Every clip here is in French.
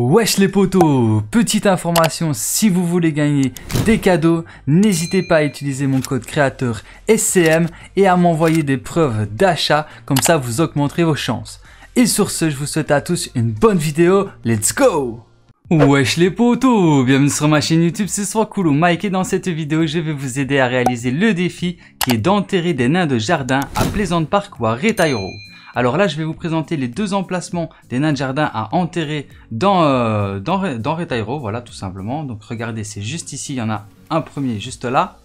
Wesh les potos Petite information, si vous voulez gagner des cadeaux, n'hésitez pas à utiliser mon code créateur SCM et à m'envoyer des preuves d'achat, comme ça vous augmenterez vos chances. Et sur ce, je vous souhaite à tous une bonne vidéo, let's go Wesh les potos Bienvenue sur ma chaîne YouTube, c'est Cool Mike et dans cette vidéo, je vais vous aider à réaliser le défi qui est d'enterrer des nains de jardin à Pleasant Park ou à Retairo. Alors là, je vais vous présenter les deux emplacements des nains de jardin à enterrer dans, euh, dans, Retairo, voilà tout simplement. Donc regardez, c'est juste ici, il y en a un premier juste là.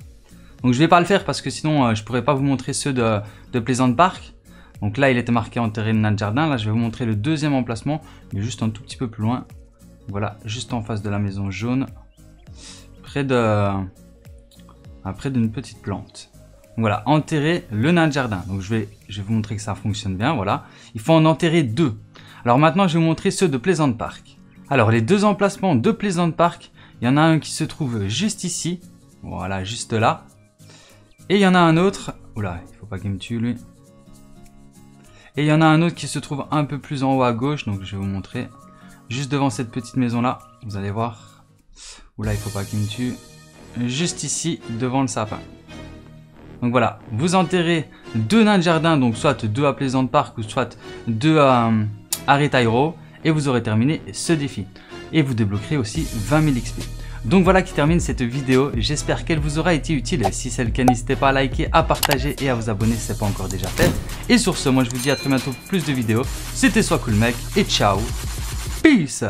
Donc je vais pas le faire parce que sinon euh, je pourrais pas vous montrer ceux de, de Pleasant Park. Donc là, il était marqué enterrer le nain de jardin. Là, je vais vous montrer le deuxième emplacement, mais juste un tout petit peu plus loin. Voilà, juste en face de la maison jaune, près de, près d'une petite plante. Voilà, enterrer le nain de jardin. Donc je vais, vous montrer que ça fonctionne bien, voilà. Il faut en enterrer deux. Alors maintenant, je vais vous montrer ceux de Pleasant Park. Alors les deux emplacements de Pleasant Park, il y en a un qui se trouve juste ici. Voilà, juste là. Et il y en a un autre. Oula, il faut pas qu'il me tue lui. Et il y en a un autre qui se trouve un peu plus en haut à gauche, donc je vais vous montrer. Juste devant cette petite maison là, vous allez voir. Oula, il faut pas qu'il me tue. Juste ici, devant le sapin. Donc voilà, vous enterrez deux nains de jardin, donc soit deux à Plaisante Park ou soit deux à, à et vous aurez terminé ce défi. Et vous débloquerez aussi 20 000 XP. Donc voilà qui termine cette vidéo, j'espère qu'elle vous aura été utile. Si c'est le cas, n'hésitez pas à liker, à partager et à vous abonner si ce n'est pas encore déjà fait. Et sur ce, moi je vous dis à très bientôt pour plus de vidéos. C'était Soit Cool Mec et ciao Peace.